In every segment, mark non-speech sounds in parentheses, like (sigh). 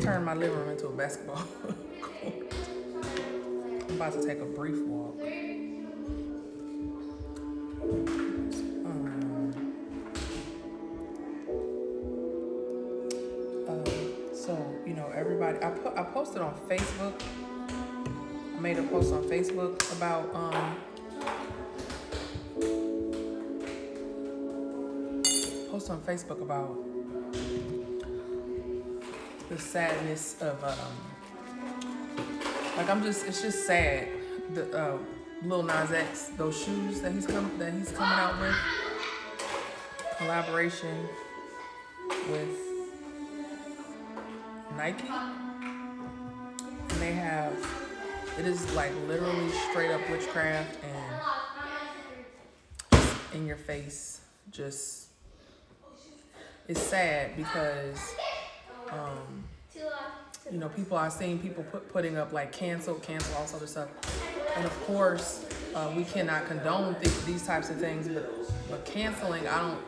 turned my living room into a basketball (laughs) court. I'm about to take a brief walk. Um, uh, so you know, everybody. I put. I posted on Facebook. I made a post on Facebook about um, post on Facebook about the sadness of um, like I'm just it's just sad. The uh, Lil Nas X those shoes that he's come that he's coming out with. Collaboration with Nike. And they have it is like literally straight up witchcraft and in your face just it's sad because um, you know people are seeing people put, putting up like cancel cancel all this of stuff. And of course uh, we cannot condone th- these types of things but but canceling i don't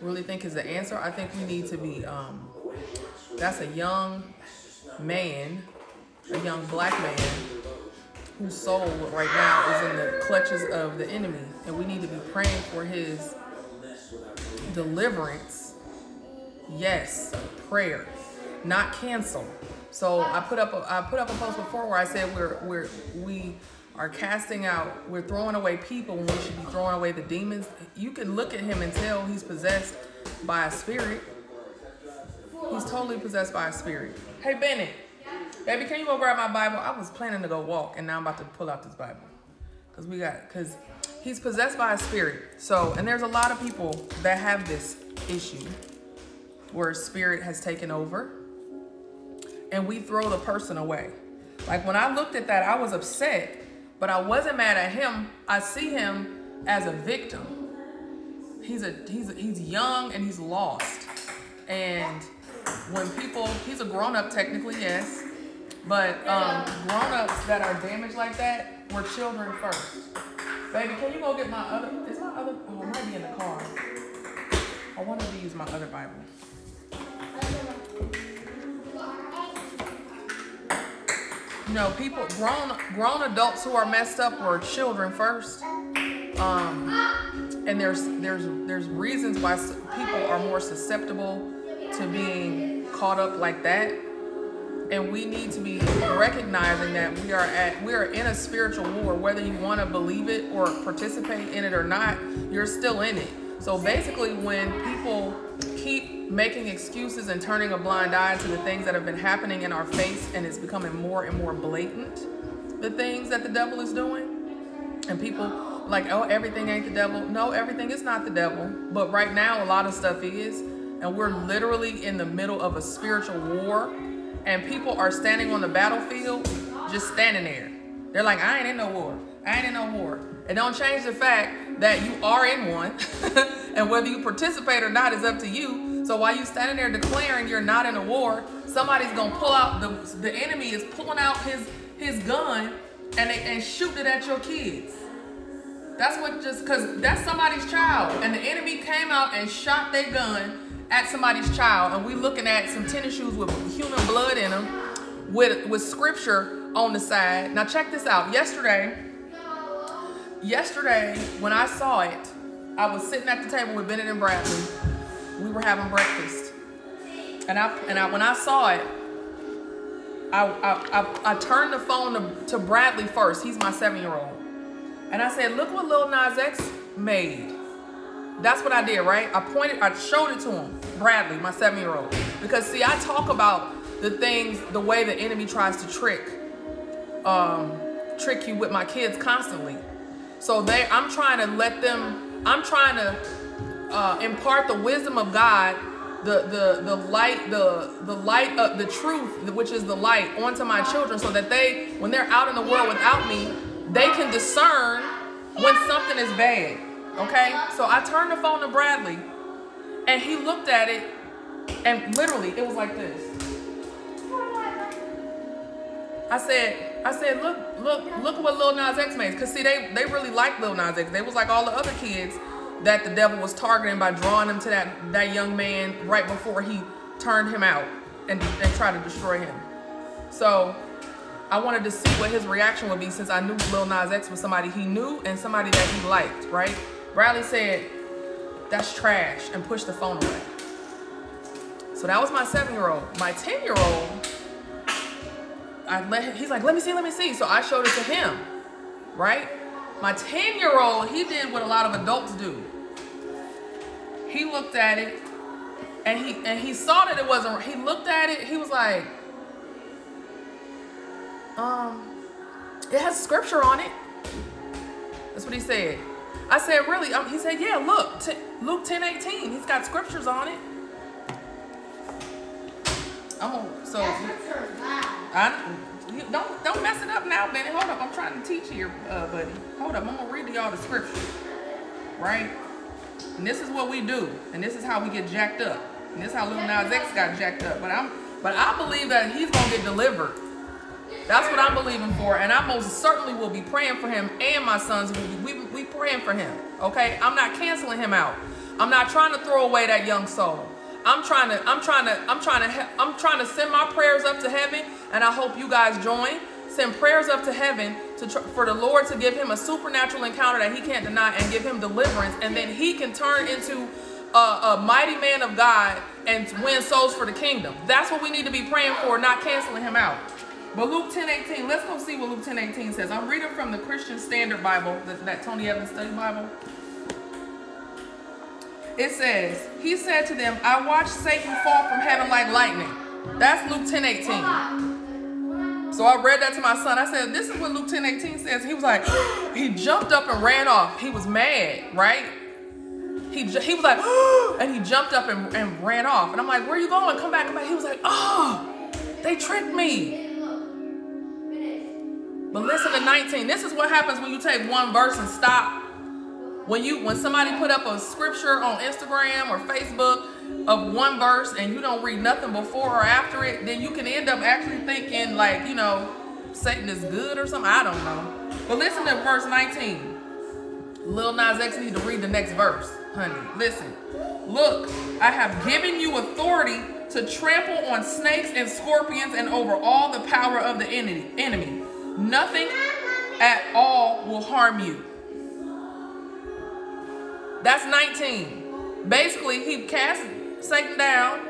really think is the answer. I think we need to be um, that's a young man a young black man whose soul right now is in the clutches of the enemy. And we need to be praying for his deliverance. Yes prayer not cancel so i put up a, i put up a post before where i said we're we're we are casting out we're throwing away people when we should be throwing away the demons. You can look at him and tell he's possessed by a spirit. He's totally possessed by a spirit. Hey bennett. Baby can you go grab my bible? I was planning to go walk and now i'm about to pull out this bible. Because we got because he's possessed by a spirit. So and there's a lot of people that have this issue where spirit has taken over and we throw the person away. Like when I looked at that, I was upset, but I wasn't mad at him. I see him as a victim. He's a he's a, he's young and he's lost. And when people, he's a grown up technically, yes, but um, grown ups that are damaged like that were children first. Baby, can you go get my other? Is my other? Oh, it might be in the car. I wanted to use my other Bible. Know, people, grown grown adults who are messed up were children first. Um, and there's there's there's reasons why people are more susceptible to being caught up like that. And we need to be recognizing that we are at we are in a spiritual war, whether you want to believe it or participate in it or not, you're still in it. So basically, when people keep making excuses and turning a blind eye to the things that have been happening in our face and it's becoming more and more blatant the things that the devil is doing and people like oh everything ain't the devil. No everything is not the devil but right now a lot of stuff is and we're literally in the middle of a spiritual war and people are standing on the battlefield just standing there. They're like i ain't in no war. I ain't in no war it don't change the fact that you are in one (laughs) and whether you participate or not is up to you. So while you're standing there declaring you're not in a war, somebody's gonna pull out the the enemy is pulling out his his gun and they, and shooting it at your kids. That's what just cause that's somebody's child. And the enemy came out and shot their gun at somebody's child. And we looking at some tennis shoes with human blood in them with with scripture on the side. Now check this out. Yesterday, yesterday when I saw it, I was sitting at the table with Bennett and Bradley. We were having breakfast. And I and I when I saw it, I I, I, I turned the phone to, to Bradley first. He's my seven-year-old. And I said, look what Lil Nas X made. That's what I did, right? I pointed, I showed it to him, Bradley, my seven-year-old. Because see, I talk about the things, the way the enemy tries to trick, um, trick you with my kids constantly. So they, I'm trying to let them, I'm trying to uh, impart the wisdom of God, the the the light, the the light of the truth, which is the light, onto my children, so that they, when they're out in the world without me, they can discern when something is bad. Okay, so I turned the phone to Bradley, and he looked at it, and literally it was like this. I said, I said, look, look, look what Lil Nas X made. Cause see, they they really like Lil Nas X. They was like all the other kids. that the devil was targeting by drawing him to that, that young man right before he turned him out and, and tried to destroy him. So I wanted to see what his reaction would be since I knew Lil Nas X was somebody he knew and somebody that he liked, right? Bradley said, that's trash, and pushed the phone away. So that was my seven-year-old. My 10-year-old, I let him, he's like, let me see, let me see. So I showed it to him, right? My 10-year-old, he did what a lot of adults do. He looked at it and he and he saw that it wasn't he looked at it, he was like, um, it has scripture on it. That's what he said. I said, really? Um, he said, yeah, look, Luke 10, 18. He's got scriptures on it. Gonna, so, I, don't, don't mess it up now, Benny. Hold up, I'm trying to teach you, uh, buddy. Hold up, I'm gonna read to y'all the scripture, right? And this is what we do, and this is how we get jacked up. And this is how Lil Nas X got jacked up. But I'm, but I believe that he's gonna get delivered. That's what I'm believing for, and I most certainly will be praying for him and my sons. We, we, we praying for him, okay? I'm not canceling him out. I'm not trying to throw away that young soul. I'm trying to, I'm trying to, I'm trying to, I'm trying to send my prayers up to heaven, and I hope you guys join. Send prayers up to heaven to for the Lord to give him a supernatural encounter that he can't deny and give him deliverance, and then he can turn into a, a mighty man of God and win souls for the kingdom. That's what we need to be praying for, not canceling him out. But Luke 10 18, let's go see what Luke 10 18 says. I'm reading from the Christian Standard Bible, that, that Tony Evans Study Bible. It says, He said to them, I watched Satan fall from heaven like lightning. That's Luke 10 18. So I read that to my son. I said, This is what Luke 10 18 says. He was like, (gasps) He jumped up and ran off. He was mad, right? He, he was like, (gasps) and he jumped up and, and ran off. And I'm like, Where are you going? Come back, come back. He was like, Oh, they tricked me. But listen to 19. This is what happens when you take one verse and stop. When you when somebody put up a scripture on Instagram or Facebook of one verse and you don't read nothing before or after it, then you can end up actually thinking like, you know, Satan is good or something. I don't know. But listen to verse 19. Lil Nas X need to read the next verse, honey. Listen. Look, I have given you authority to trample on snakes and scorpions and over all the power of the enemy. Nothing at all will harm you. That's 19. Basically, he cast Satan down,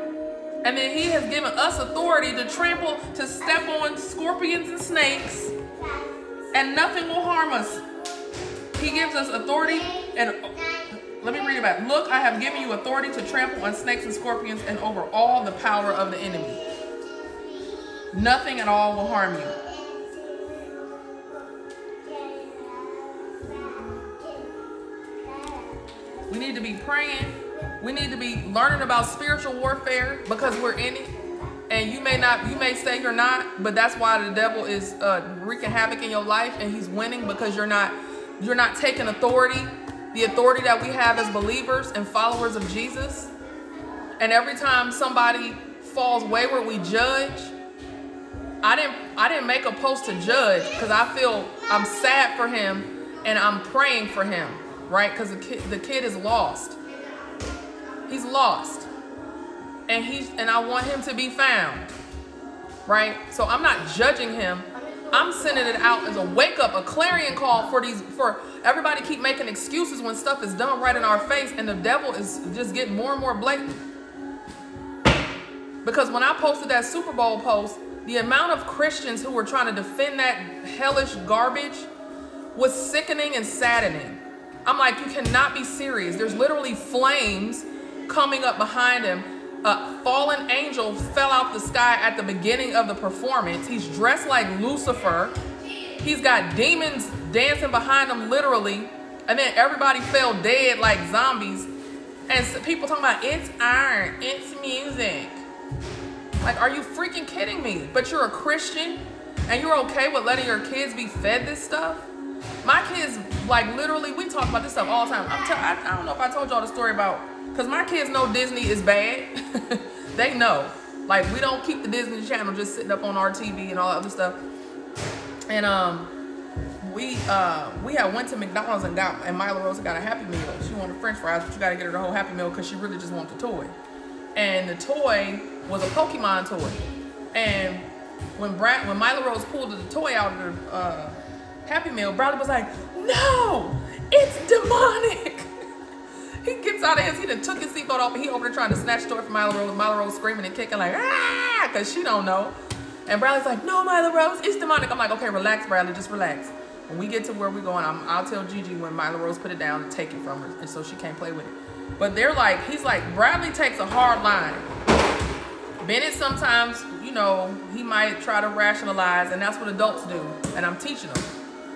and then he has given us authority to trample, to step on scorpions and snakes, and nothing will harm us. He gives us authority, and let me read it. Look, I have given you authority to trample on snakes and scorpions and over all the power of the enemy. Nothing at all will harm you. Need to be praying. We need to be learning about spiritual warfare because we're in it. And you may not, you may say you're not, but that's why the devil is uh, wreaking havoc in your life and he's winning because you're not, you're not taking authority, the authority that we have as believers and followers of Jesus. And every time somebody falls wayward, we judge. I didn't, I didn't make a post to judge because I feel I'm sad for him and I'm praying for him right? Because the kid, the kid is lost. He's lost. And he's and I want him to be found. Right? So I'm not judging him. I'm sending it out as a wake up, a clarion call for these for everybody keep making excuses when stuff is done right in our face and the devil is just getting more and more blatant. Because when I posted that Super Bowl post, the amount of Christians who were trying to defend that hellish garbage was sickening and saddening. I'm like, you cannot be serious. There's literally flames coming up behind him. A fallen angel fell out the sky at the beginning of the performance. He's dressed like Lucifer. He's got demons dancing behind him, literally. And then everybody fell dead like zombies. And people talking about it's iron, it's music. Like, are you freaking kidding me? But you're a Christian and you're okay with letting your kids be fed this stuff? My kids, like literally, we talk about this stuff all the time. I'm t- I, I don't know if I told y'all the story about, because my kids know Disney is bad. (laughs) they know. Like we don't keep the Disney Channel just sitting up on our TV and all that other stuff. And um, we uh we had went to McDonald's and got and Mila Rose got a Happy Meal. She wanted French fries, but you gotta get her the whole Happy Meal because she really just wanted the toy. And the toy was a Pokemon toy. And when Brad when Mila Rose pulled the toy out of the uh, Happy Meal, Bradley was like, "No, it's demonic." he gets out of his, he done took his seatbelt off and he over there trying to snatch the toy from Mila Rose. Mila Rose screaming and kicking like, ah, because she don't know. And Bradley's like, no, Mila Rose, it's demonic. I'm like, okay, relax, Bradley, just relax. When we get to where we're going, I'm, I'll tell Gigi when Mila Rose put it down and take it from her, and so she can't play with it. But they're like, he's like, Bradley takes a hard line. Bennett sometimes, you know, he might try to rationalize, and that's what adults do. And I'm teaching them.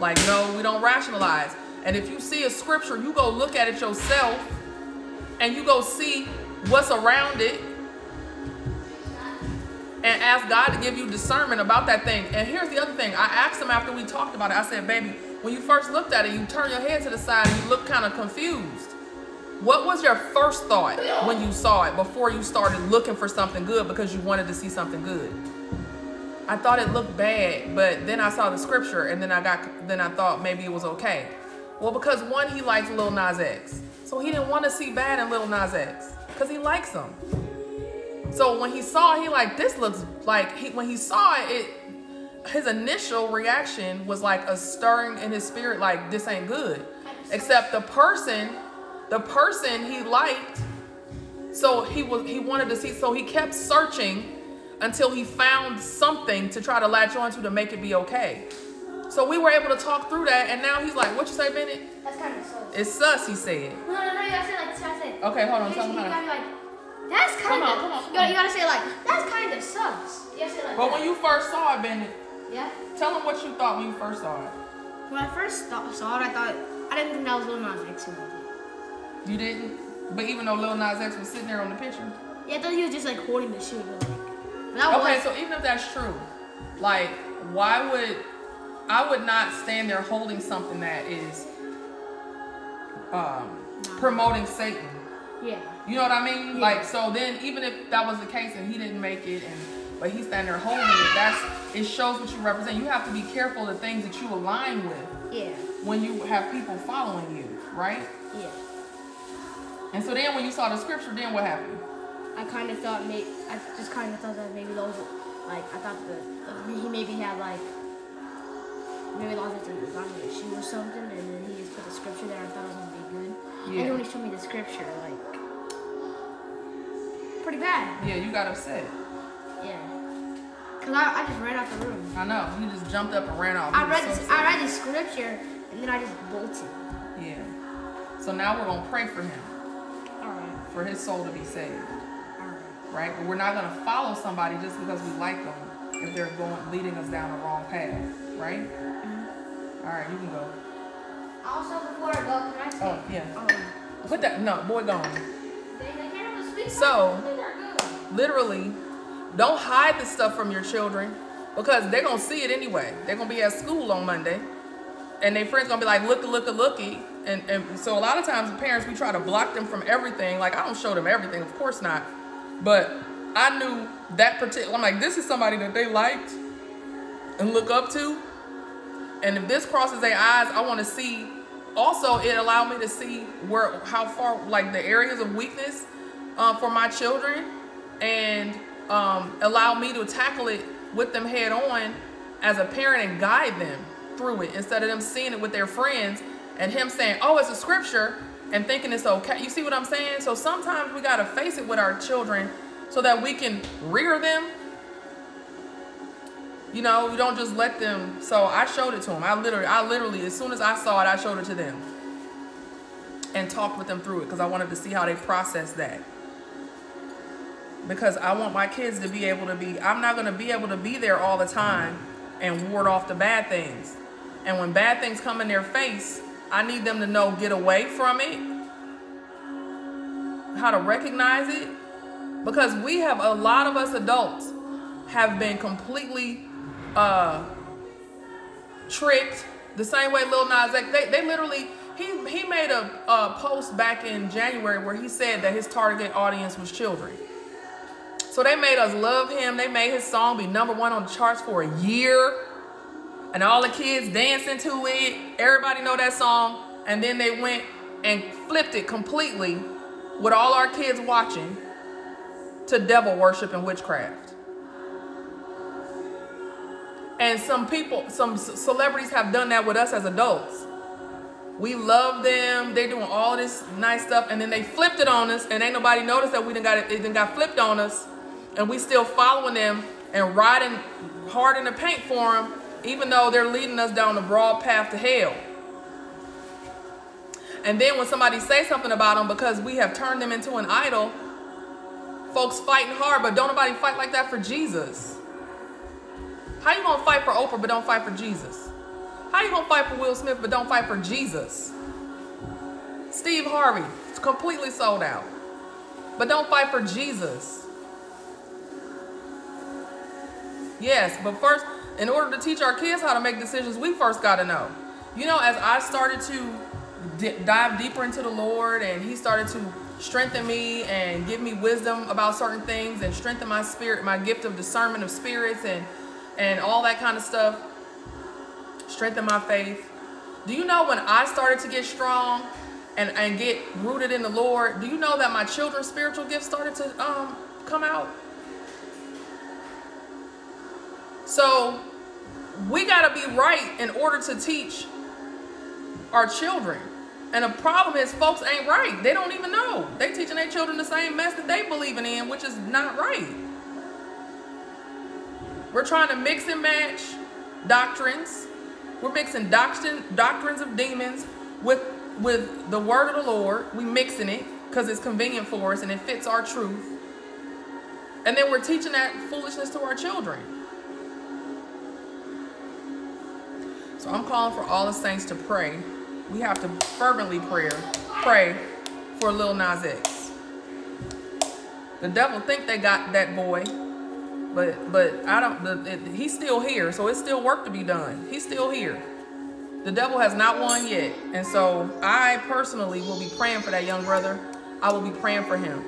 Like, no, we don't rationalize. And if you see a scripture, you go look at it yourself and you go see what's around it and ask God to give you discernment about that thing. And here's the other thing. I asked him after we talked about it, I said, baby, when you first looked at it, you turn your head to the side and you look kind of confused. What was your first thought when you saw it before you started looking for something good because you wanted to see something good? I thought it looked bad, but then I saw the scripture and then I got then I thought maybe it was okay. Well, because one, he likes Lil Nas X. So he didn't want to see bad in Lil Nas X because he likes him. So when he saw, he like this looks like he when he saw it, it, his initial reaction was like a stirring in his spirit, like this ain't good. Except the person, the person he liked, so he was he wanted to see, so he kept searching until he found something to try to latch onto to make it be okay. So we were able to talk through that, and now he's like, "What you say, Bennett?" That's kind of sus. It's sus, he said. No, no, no, you gotta say like, you gotta say. Okay, hold on, tell me you how. gotta be like, that's kind Come of. on, come on, come You, gotta, on. you gotta say like, that's kind of sus. You gotta say like But that. when you first saw it, Bennett, yeah. tell him what you thought when you first saw it. When I first saw it, I thought I didn't think that was Lil Nas X emoji. You didn't? But even though Lil Nas X was sitting there on the picture. Yeah, I thought he was just like holding the shoe, but like, that Okay, was. so even if that's true, like, why would I would not stand there holding something that is um, promoting Satan? yeah. You know what I mean? Yeah. Like, so then even if that was the case and he didn't make it, and but he's standing there holding it, that's it shows what you represent. You have to be careful the things that you align with Yeah. when you have people following you, right? Yeah. And so then when you saw the scripture, then what happened? I kind of thought maybe I just kind of thought that maybe those like I thought that he maybe had like maybe those like a design of a shoe or something, and then he just put the scripture there. I thought it was gonna be good. And Yeah. then when he showed me the scripture, like pretty bad. Yeah, you got upset. Yeah. Cause I, I just ran out the room. I know. You just jumped up and ran off. I read so. I read the scripture and then I just bolted. Yeah. So now we're gonna pray for him, All right. for his soul to be saved, right. But we're not gonna follow somebody just because we like them if they're going leading us down the wrong path, right? Mm-hmm. All right, you can go. Also, before I go, can I say? Oh yeah. Um, Put that. No, boy, gone. they, they can't have a sweet So- These are good. Literally, don't hide this stuff from your children because they're gonna see it anyway. They're gonna be at school on Monday, and their friends gonna be like, "Looky, looky, looky." And and so a lot of times, parents we try to block them from everything. Like I don't show them everything, of course not. But I knew that particular. I'm like, this is somebody that they liked and look up to. And if this crosses their eyes, I want to see. Also, it allowed me to see where, how far, like the areas of weakness um, for my children, and um, allow me to tackle it with them head on as a parent and guide them through it instead of them seeing it with their friends and him saying, "Oh, it's a scripture," and thinking it's okay. You see what I'm saying? So sometimes we gotta face it with our children so that we can rear them you know, we don't just let them. So I showed it to them. I literally, I literally, as soon as I saw it, I showed it to them and talked with them through it because I wanted to see how they process that. Because I want my kids to be able to be. I'm not going to be able to be there all the time and ward off the bad things. And when bad things come in their face, I need them to know get away from it, how to recognize it, because we have a lot of us adults have been completely uh, tricked the same way Lil Nas X. They, they literally he he made a, a post back in January where he said that his target audience was children. So they made us love him. They made his song be number one on the charts for a year. And all the kids dancing to it. Everybody know that song. And then they went and flipped it completely with all our kids watching to devil worship and witchcraft. And some people, some celebrities have done that with us as adults. We love them. They're doing all this nice stuff, and then they flipped it on us, and ain't nobody noticed that we didn't got it. It got flipped on us, and we still following them and riding hard in the paint for them, even though they're leading us down the broad path to hell. And then when somebody say something about them because we have turned them into an idol, folks fighting hard, but don't nobody fight like that for Jesus. How you gonna fight for Oprah but don't fight for Jesus? How you gonna fight for Will Smith but don't fight for Jesus? Steve Harvey completely sold out, but don't fight for Jesus. Yes, but first, in order to teach our kids how to make decisions, we first got to know. You know, as I started to dive deeper into the Lord and He started to strengthen me and give me wisdom about certain things and strengthen my spirit, my gift of discernment of spirits and and all that kind of stuff, strengthen my faith. Do you know when I started to get strong and, and get rooted in the Lord, do you know that my children's spiritual gifts started to um, come out? So we got to be right in order to teach our children. And the problem is folks ain't right. They don't even know. They teaching their children the same mess that they believing in, which is not right. We're trying to mix and match doctrines. We're mixing doctrine, doctrines of demons with, with the word of the Lord. We mixing it because it's convenient for us and it fits our truth. And then we're teaching that foolishness to our children. So I'm calling for all the saints to pray. We have to fervently pray, pray for Lil Nas X. The devil think they got that boy, but but I don't. The, it, he's still here, so it's still work to be done. He's still here. The devil has not won yet, and so I personally will be praying for that young brother. I will be praying for him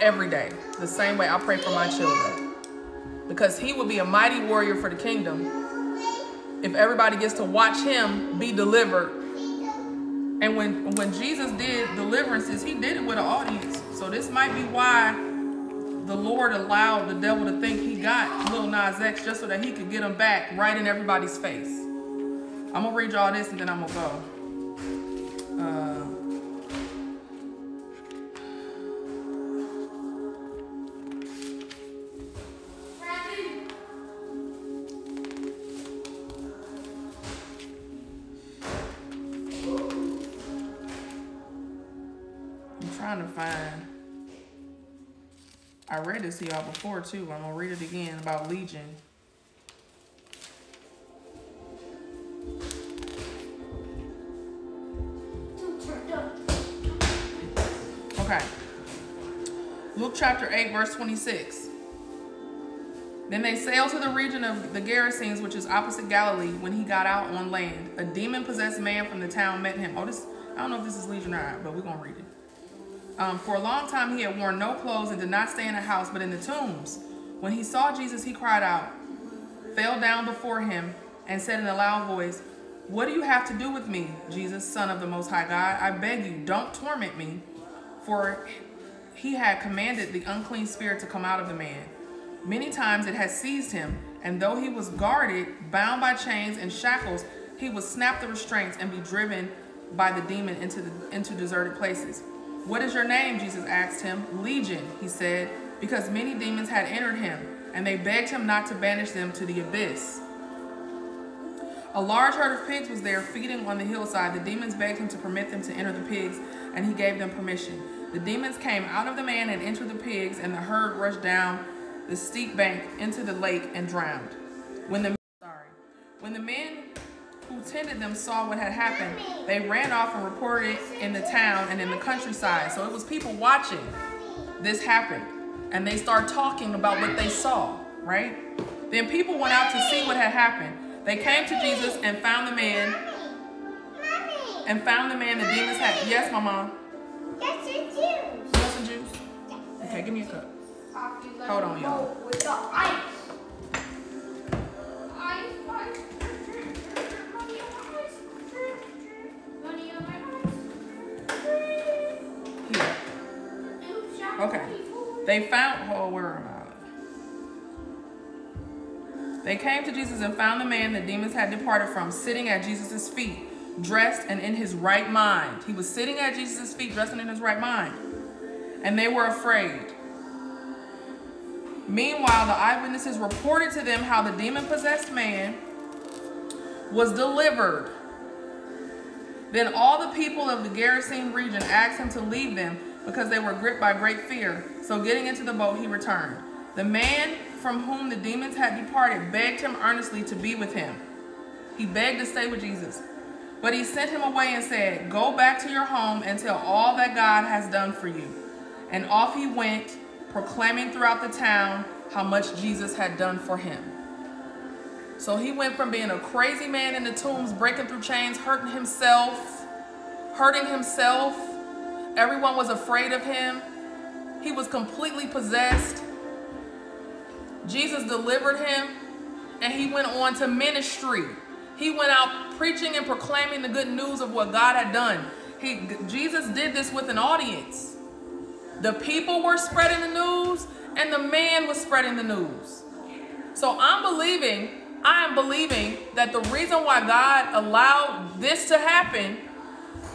every day, the same way I pray for my children, because he will be a mighty warrior for the kingdom if everybody gets to watch him be delivered. And when when Jesus did deliverances, he did it with an audience. So this might be why the Lord allowed the devil to think he got Lil Nas X just so that he could get him back right in everybody's face. I'm gonna read y'all this and then I'm gonna go. Uh, this to y'all before too. I'm gonna read it again about Legion. Okay. Luke chapter 8, verse 26. Then they sailed to the region of the Gerasenes, which is opposite Galilee. When he got out on land, a demon-possessed man from the town met him. Oh, this I don't know if this is Legion or not, but we're gonna read it. Um, for a long time, he had worn no clothes and did not stay in a house, but in the tombs. When he saw Jesus, he cried out, fell down before him, and said in a loud voice, What do you have to do with me, Jesus, Son of the Most High God? I beg you, don't torment me. For he had commanded the unclean spirit to come out of the man. Many times it had seized him, and though he was guarded, bound by chains and shackles, he would snap the restraints and be driven by the demon into, the, into deserted places. What is your name? Jesus asked him. Legion, he said, because many demons had entered him, and they begged him not to banish them to the abyss. A large herd of pigs was there feeding on the hillside. The demons begged him to permit them to enter the pigs, and he gave them permission. The demons came out of the man and entered the pigs, and the herd rushed down the steep bank into the lake and drowned. When the who tended them saw what had happened, they ran off and reported it in the town and in the countryside. So it was people watching this happen. And they started talking about what they saw, right? Then people went out to see what had happened. They came to Jesus and found the man. And found the man the demons had. Yes, mama. That's your juice. Some juice? Okay, give me a cup. Hold on, y'all. They found, oh, where am I? They came to Jesus and found the man the demons had departed from, sitting at Jesus' feet, dressed and in his right mind. He was sitting at Jesus' feet, dressed and in his right mind. And they were afraid. Meanwhile, the eyewitnesses reported to them how the demon possessed man was delivered. Then all the people of the Gerasene region asked him to leave them because they were gripped by great fear. So getting into the boat, he returned. The man from whom the demons had departed begged him earnestly to be with him. He begged to stay with Jesus. But he sent him away and said, Go back to your home and tell all that God has done for you. And off he went, proclaiming throughout the town how much Jesus had done for him. So he went from being a crazy man in the tombs, breaking through chains, hurting himself, hurting himself. Everyone was afraid of him. He was completely possessed. Jesus delivered him and he went on to ministry. He went out preaching and proclaiming the good news of what God had done. He, Jesus did this with an audience. The people were spreading the news and the man was spreading the news. So I'm believing, I am believing that the reason why God allowed this to happen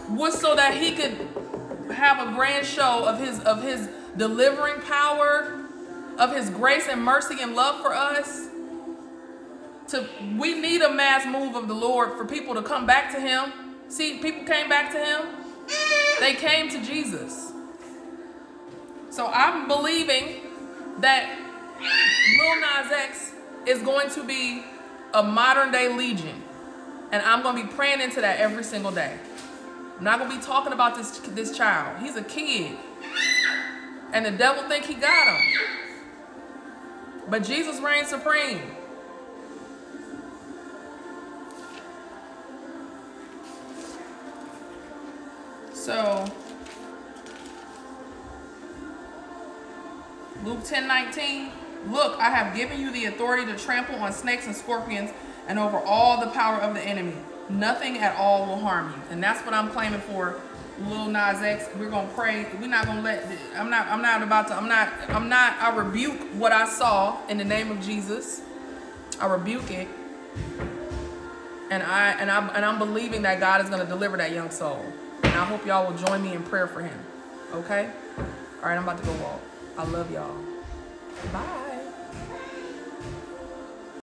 was so that he could have a grand show of his of his delivering power of his grace and mercy and love for us. To we need a mass move of the Lord for people to come back to him. See, people came back to him. They came to Jesus. So I'm believing that Lil Nas X is going to be a modern day legion. And I'm going to be praying into that every single day. I'm not to be talking about this, this child. He's a kid. And the devil think he got him. But Jesus reigns supreme. So, Luke 10 19. Look, I have given you the authority to trample on snakes and scorpions and over all the power of the enemy. Nothing at all will harm you. And that's what I'm claiming for Lil Nas X. We're gonna pray. We're not gonna let. I'm not. I'm not about to. I'm not. I'm not. I rebuke what I saw in the name of Jesus. I rebuke it, and I and I and I'm believing that God is gonna deliver that young soul. And I hope y'all will join me in prayer for him. Okay. All right. I'm about to go walk. I love y'all. Bye.